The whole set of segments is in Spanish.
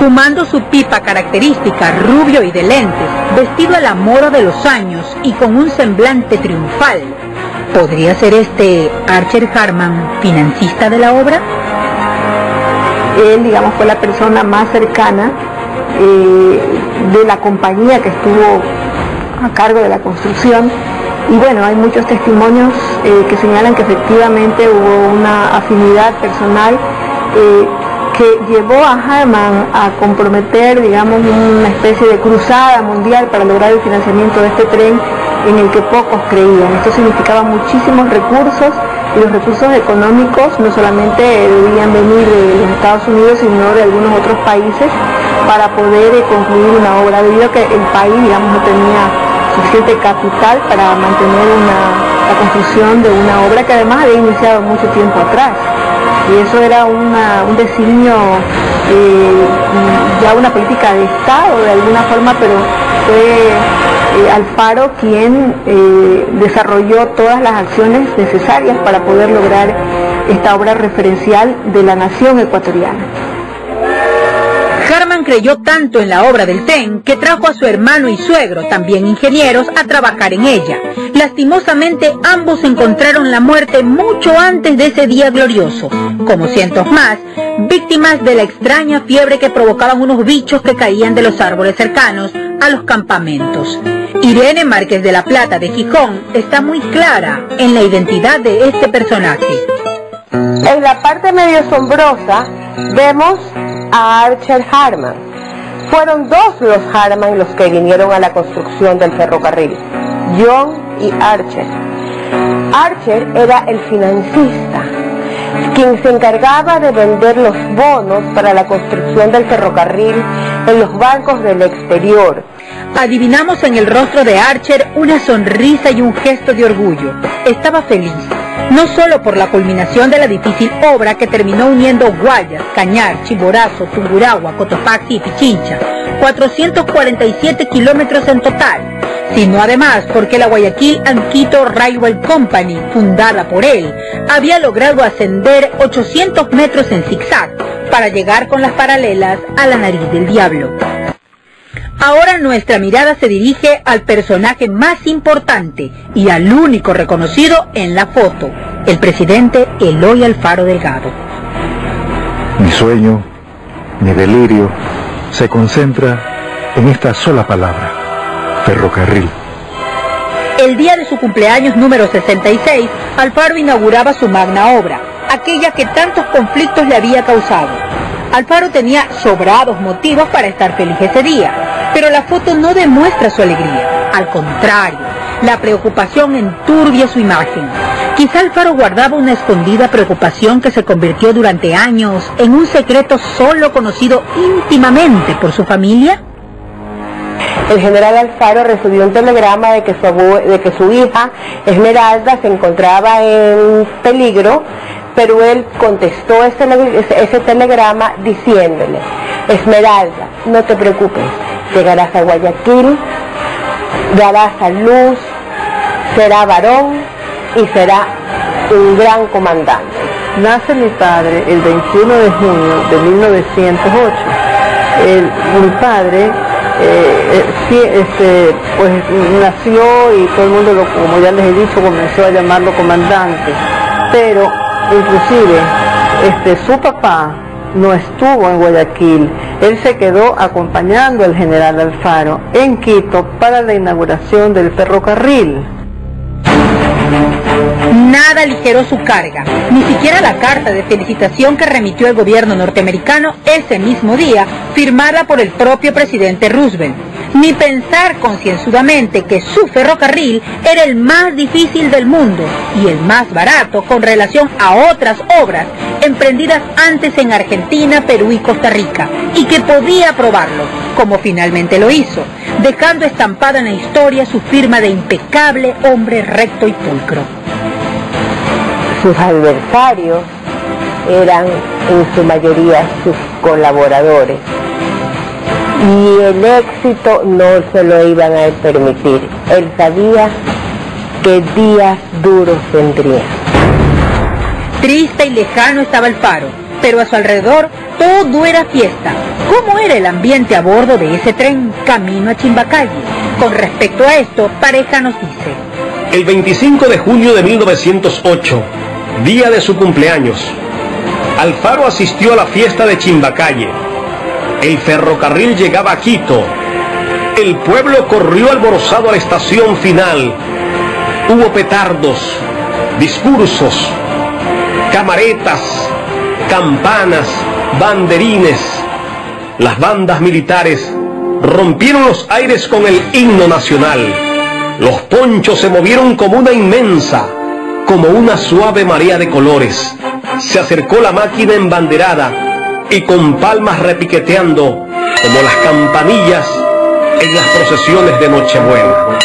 Fumando su pipa característica, rubio y de lentes, vestido a la moda de los años y con un semblante triunfal, ¿podría ser este Archer Harman financista de la obra? Él, digamos, fue la persona más cercana eh, de la compañía que estuvo a cargo de la construcción. Y bueno, hay muchos testimonios eh, que señalan que efectivamente hubo una afinidad personal eh, que llevó a Harman a comprometer, digamos, una especie de cruzada mundial para lograr el financiamiento de este tren en el que pocos creían. Esto significaba muchísimos recursos y los recursos económicos no solamente debían venir de los Estados Unidos, sino de algunos otros países para poder eh, concluir una obra, debido a que el país, digamos, no tenía suficiente capital para mantener la construcción de una obra que además había iniciado mucho tiempo atrás. Y eso era un designio, eh, ya una política de Estado de alguna forma, pero fue eh, Alfaro quien desarrolló todas las acciones necesarias para poder lograr esta obra referencial de la nación ecuatoriana. Creyó tanto en la obra del tren que trajo a su hermano y suegro, también ingenieros, a trabajar en ella. Lastimosamente ambos encontraron la muerte mucho antes de ese día glorioso, como cientos más, víctimas de la extraña fiebre que provocaban unos bichos que caían de los árboles cercanos a los campamentos. Irene Márquez de la Plata de Gijón está muy clara en la identidad de este personaje. En la parte medio asombrosa vemos a Archer Harman. Fueron dos los Harman los que vinieron a la construcción del ferrocarril, John y Archer. Archer era el financista, quien se encargaba de vender los bonos para la construcción del ferrocarril en los bancos del exterior. Adivinamos en el rostro de Archer una sonrisa y un gesto de orgullo. Estaba feliz no solo por la culminación de la difícil obra que terminó uniendo Guayas, Cañar, Chiborazo, Tunguragua, Cotopaxi y Pichincha, 447 kilómetros en total, sino además porque la Guayaquil Anquito Railway Company, fundada por él, había logrado ascender 800 metros en zigzag para llegar con las paralelas a la nariz del diablo. Ahora nuestra mirada se dirige al personaje más importante y al único reconocido en la foto, el presidente Eloy Alfaro Delgado. Mi sueño, mi delirio, se concentra en esta sola palabra, ferrocarril. El día de su cumpleaños número 66, Alfaro inauguraba su magna obra, aquella que tantos conflictos le había causado. Alfaro tenía sobrados motivos para estar feliz ese día pero la foto no demuestra su alegría. Al contrario, la preocupación enturbia su imagen. Quizá Alfaro guardaba una escondida preocupación que se convirtió durante años en un secreto solo conocido íntimamente por su familia. El general Alfaro recibió un telegrama de que su, hija Esmeralda se encontraba en peligro, pero él contestó ese, ese telegrama diciéndole, Esmeralda, no te preocupes, llegarás a Guayaquil, darás a luz, será varón y será un gran comandante. Nace mi padre el 21 de junio de 1908. mi padre eh, eh, este, pues nació y todo el mundo, lo, como ya les he dicho, comenzó a llamarlo comandante. Pero inclusive este, su papá no estuvo en Guayaquil. Él se quedó acompañando al general Alfaro en Quito para la inauguración del ferrocarril. Nada ligeró su carga, ni siquiera la carta de felicitación que remitió el gobierno norteamericano ese mismo día, firmada por el propio presidente Roosevelt ni pensar concienzudamente que su ferrocarril era el más difícil del mundo y el más barato con relación a otras obras emprendidas antes en Argentina, Perú y Costa Rica, y que podía probarlo, como finalmente lo hizo, dejando estampada en la historia su firma de impecable hombre recto y pulcro. Sus adversarios eran en su mayoría sus colaboradores y el éxito no se lo iban a permitir. Él sabía que días duros vendrían. Triste y lejano estaba el faro, pero a su alrededor todo era fiesta. ¿Cómo era el ambiente a bordo de ese tren camino a Chimbacalle? Con respecto a esto, Pareja nos dice. El 25 de junio de 1908, día de su cumpleaños, Alfaro asistió a la fiesta de Chimbacalle. El ferrocarril llegaba a Quito. El pueblo corrió alborozado a la estación final. Hubo petardos, discursos, camaretas, campanas, banderines. Las bandas militares rompieron los aires con el himno nacional. Los ponchos se movieron como una inmensa, como una suave marea de colores. Se acercó la máquina embanderada y con palmas repiqueteando como las campanillas en las procesiones de Nochebuena.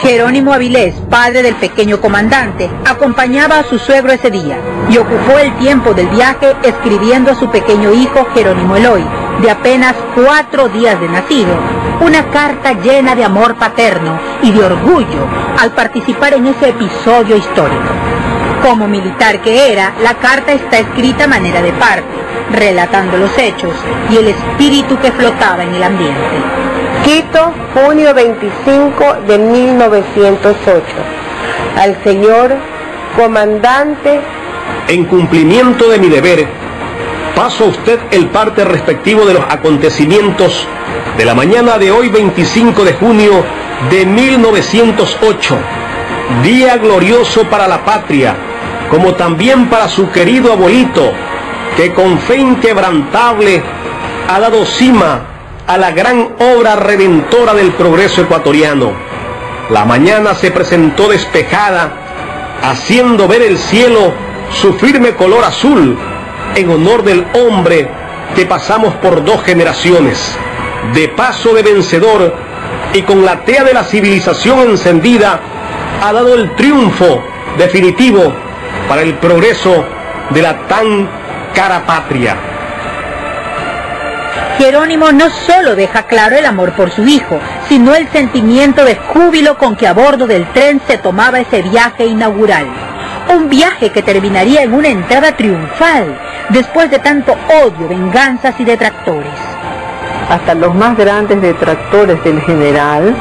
Jerónimo Avilés, padre del pequeño comandante, acompañaba a su suegro ese día y ocupó el tiempo del viaje escribiendo a su pequeño hijo Jerónimo Eloy, de apenas cuatro días de nacido, una carta llena de amor paterno y de orgullo al participar en ese episodio histórico. Como militar que era, la carta está escrita a manera de parte, relatando los hechos y el espíritu que flotaba en el ambiente. Quito, junio 25 de 1908. Al señor comandante. En cumplimiento de mi deber, paso a usted el parte respectivo de los acontecimientos de la mañana de hoy 25 de junio de 1908. Día glorioso para la patria, como también para su querido abuelito, que con fe inquebrantable ha dado cima a la gran obra redentora del progreso ecuatoriano. La mañana se presentó despejada, haciendo ver el cielo su firme color azul en honor del hombre que pasamos por dos generaciones, de paso de vencedor y con la tea de la civilización encendida, ha dado el triunfo definitivo para el progreso de la tan cara patria. Jerónimo no solo deja claro el amor por su hijo, sino el sentimiento de júbilo con que a bordo del tren se tomaba ese viaje inaugural. Un viaje que terminaría en una entrada triunfal, después de tanto odio, venganzas y detractores. Hasta los más grandes detractores del general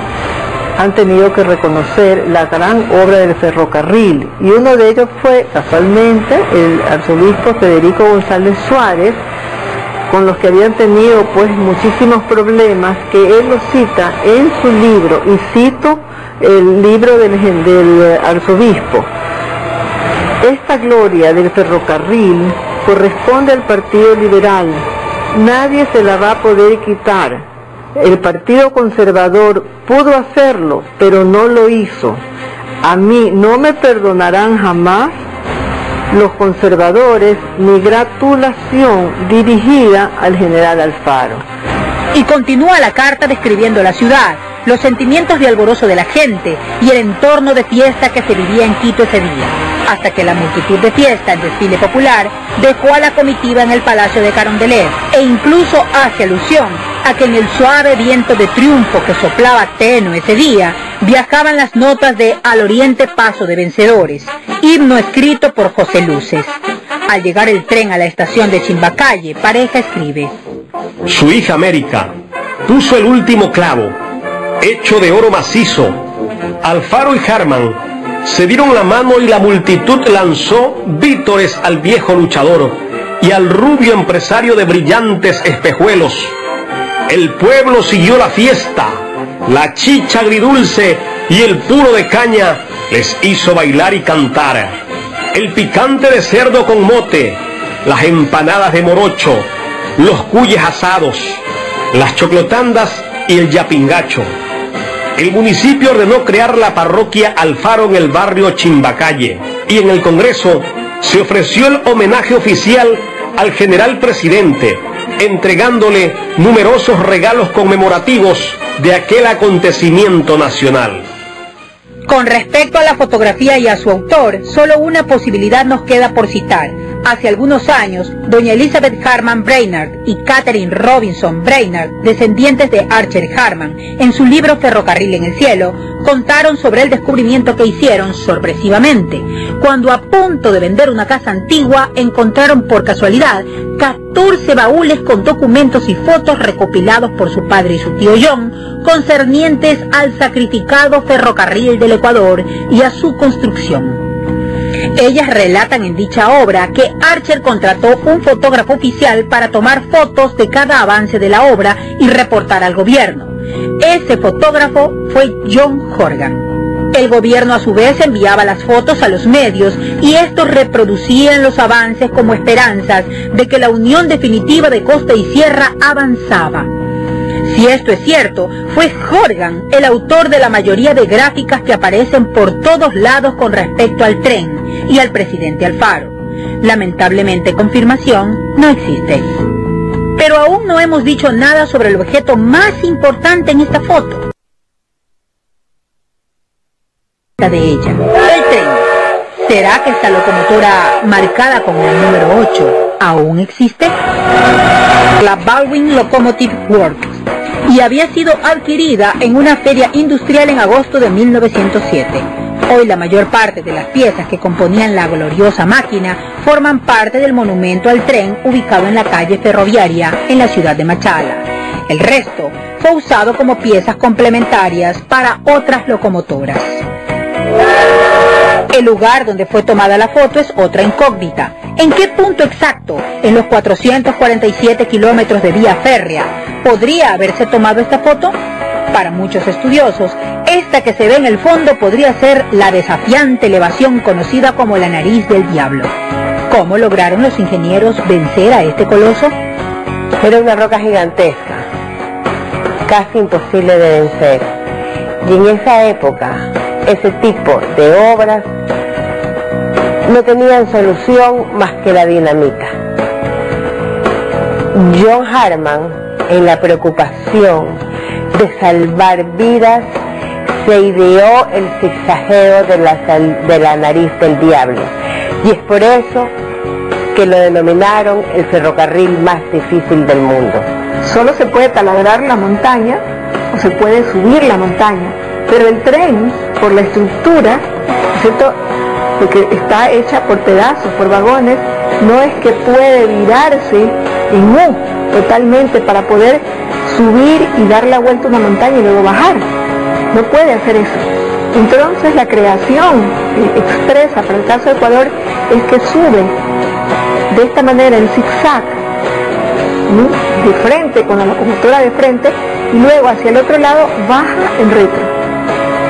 han tenido que reconocer la gran obra del ferrocarril y uno de ellos fue casualmente el arzobispo Federico González Suárez, con los que habían tenido pues muchísimos problemas que él lo cita en su libro y cito el libro del, del arzobispo. Esta gloria del ferrocarril corresponde al Partido Liberal. Nadie se la va a poder quitar. El Partido Conservador pudo hacerlo, pero no lo hizo. A mí no me perdonarán jamás los conservadores mi gratulación dirigida al general Alfaro. Y continúa la carta describiendo la ciudad, los sentimientos de alborozo de la gente y el entorno de fiesta que se vivía en Quito ese día, hasta que la multitud de fiesta en desfile popular dejó a la comitiva en el Palacio de Carondelet e incluso hace alusión a que en el suave viento de triunfo que soplaba tenue ese día viajaban las notas de Al Oriente Paso de Vencedores, himno escrito por José Luces. Al llegar el tren a la estación de Chimbacalle, Pareja escribe, Su hija América puso el último clavo, hecho de oro macizo. Alfaro y Harman se dieron la mano y la multitud lanzó vítores al viejo luchador y al rubio empresario de brillantes espejuelos. El pueblo siguió la fiesta, la chicha agridulce y el puro de caña les hizo bailar y cantar. El picante de cerdo con mote, las empanadas de morocho, los cuyes asados, las choclotandas y el yapingacho. El municipio ordenó crear la parroquia Alfaro en el barrio Chimbacalle y en el Congreso se ofreció el homenaje oficial al general presidente, entregándole numerosos regalos conmemorativos de aquel acontecimiento nacional. Con respecto a la fotografía y a su autor, solo una posibilidad nos queda por citar, Hace algunos años, doña Elizabeth Harman Brainerd y Catherine Robinson Brainerd, descendientes de Archer Harman, en su libro Ferrocarril en el Cielo, contaron sobre el descubrimiento que hicieron sorpresivamente, cuando a punto de vender una casa antigua encontraron por casualidad 14 baúles con documentos y fotos recopilados por su padre y su tío John, concernientes al sacrificado ferrocarril del Ecuador y a su construcción. Ellas relatan en dicha obra que Archer contrató un fotógrafo oficial para tomar fotos de cada avance de la obra y reportar al gobierno. Ese fotógrafo fue John Horgan. El gobierno a su vez enviaba las fotos a los medios y estos reproducían los avances como esperanzas de que la unión definitiva de costa y sierra avanzaba. Si esto es cierto, fue Horgan el autor de la mayoría de gráficas que aparecen por todos lados con respecto al tren y al presidente Alfaro. Lamentablemente confirmación no existe. Pero aún no hemos dicho nada sobre el objeto más importante en esta foto. De ella, el tren. ¿Será que esta locomotora marcada con el número 8 aún existe? La Baldwin Locomotive Works y había sido adquirida en una feria industrial en agosto de 1907. Hoy la mayor parte de las piezas que componían la gloriosa máquina forman parte del monumento al tren ubicado en la calle ferroviaria en la ciudad de Machala. El resto fue usado como piezas complementarias para otras locomotoras. El lugar donde fue tomada la foto es otra incógnita. ¿En qué punto exacto, en los 447 kilómetros de vía férrea, podría haberse tomado esta foto? Para muchos estudiosos, esta que se ve en el fondo podría ser la desafiante elevación conocida como la nariz del diablo. ¿Cómo lograron los ingenieros vencer a este coloso? Era una roca gigantesca, casi imposible de vencer. Y en esa época, ese tipo de obras no tenían solución más que la dinamita. John Harman, en la preocupación de salvar vidas, se ideó el zigzagueo de la, de la nariz del diablo. Y es por eso que lo denominaron el ferrocarril más difícil del mundo. Solo se puede taladrar la montaña o se puede subir la montaña, pero el tren, por la estructura, ¿cierto? porque está hecha por pedazos, por vagones, no es que puede virarse en U totalmente para poder subir y dar la vuelta a una montaña y luego bajar. No puede hacer eso. Entonces la creación expresa para el caso de Ecuador es que sube de esta manera en zigzag, de frente con la locomotora de frente y luego hacia el otro lado baja en retro,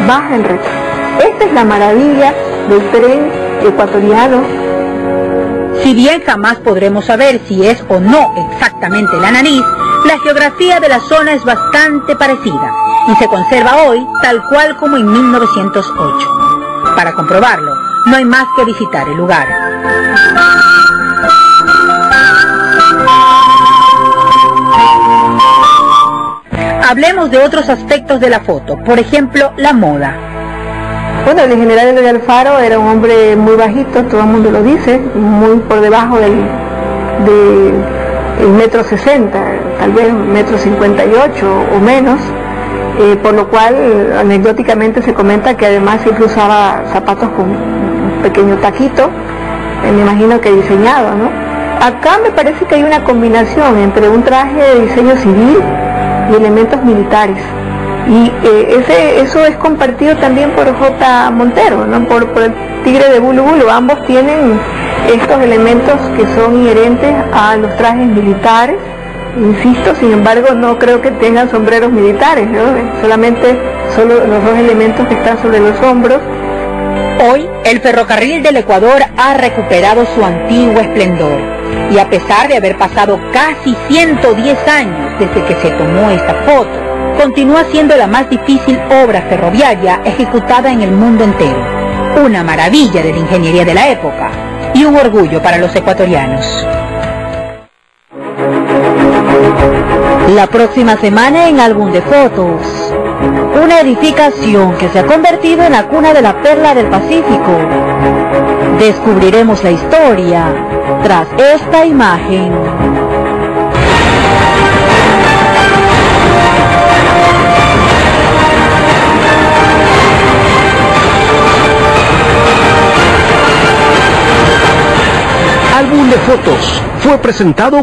baja en. Esta es la maravilla del tren ecuatoriano. Si bien jamás podremos saber si es o no exactamente la nariz, la geografía de la zona es bastante parecida y se conserva hoy tal cual como en 1908. Para comprobarlo, no hay más que visitar el lugar. Hablemos de otros aspectos de la foto, por ejemplo, la moda. Bueno, el general de Alfaro era un hombre muy bajito, todo el mundo lo dice, muy por debajo del de metro sesenta, tal vez metro cincuenta y ocho o menos, eh, por lo cual anecdóticamente se comenta que además siempre usaba zapatos con un pequeño taquito, eh, me imagino que diseñado, ¿no? Acá me parece que hay una combinación entre un traje de diseño civil y elementos militares. Y eh, ese, eso es compartido también por J. Montero, ¿no? por, el tigre de Bulu Bulu. Ambos tienen estos elementos que son inherentes a los trajes militares. Insisto, sin embargo, no creo que tengan sombreros militares, ¿no? solamente solo los dos elementos que están sobre los hombros. Hoy, el ferrocarril del Ecuador ha recuperado su antiguo esplendor y a pesar de haber pasado casi 110 años desde que se tomó esta foto, continúa siendo la más difícil obra ferroviaria ejecutada en el mundo entero. Una maravilla de la ingeniería de la época y un orgullo para los ecuatorianos. La próxima semana en álbum de fotos. Una edificación que se ha convertido en la cuna de la perla del Pacífico. Descubriremos la historia Tras esta imagen. Álbum de fotos fue presentado